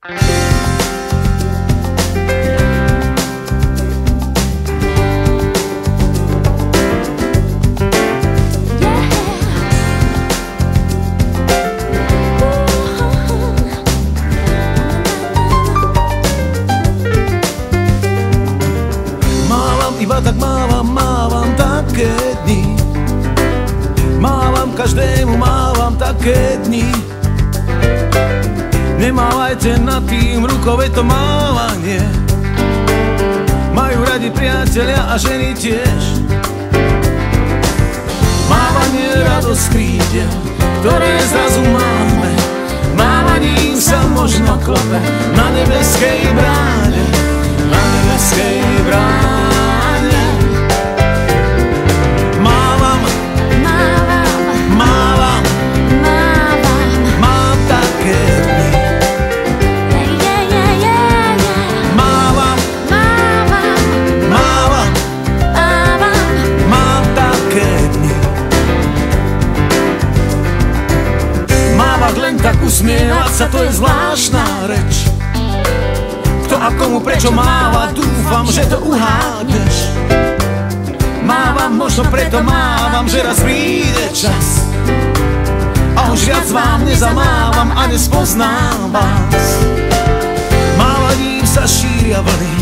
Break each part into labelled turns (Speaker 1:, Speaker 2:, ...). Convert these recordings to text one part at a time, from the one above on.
Speaker 1: Tak mávam, mávam také dni. Mávam každému, mávam také dni Nemávajte nad tým rukou, je to mávanie. Majú radi priatelia a ženy tiež. Mávanie radosť krídel, ktoré zrazu máme. Mávaním sa možno klope na nebeskej bráne. Na nebeskej usmievať sa, to je zvláštna reč. Kto a komu prečo máva, dúfam, že to uhádneš. Mávam, možno preto mávam, že raz príde čas. A už viac vám nezamávam a nespoznám vás. Mávaním sa šíria vlny,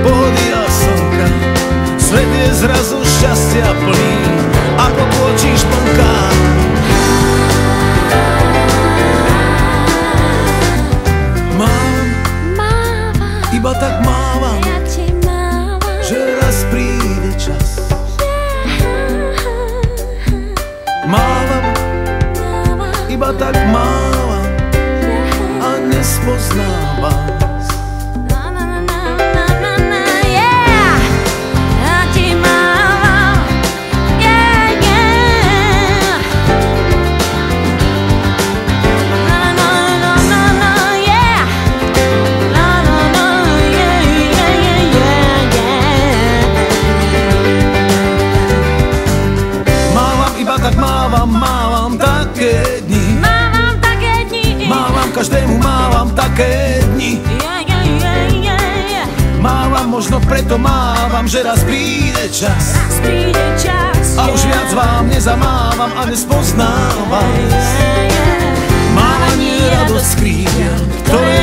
Speaker 1: pohody a slnka Svet je zrazu
Speaker 2: yeah, yeah, yeah.
Speaker 1: Mávam, iba tak mávam, mávam také dni každému mávam také dni. Mávam, možno preto mávam, že raz príde čas A už viac vám nezamávam a nespoznám vás. Mávanie radosť krídel, ktoré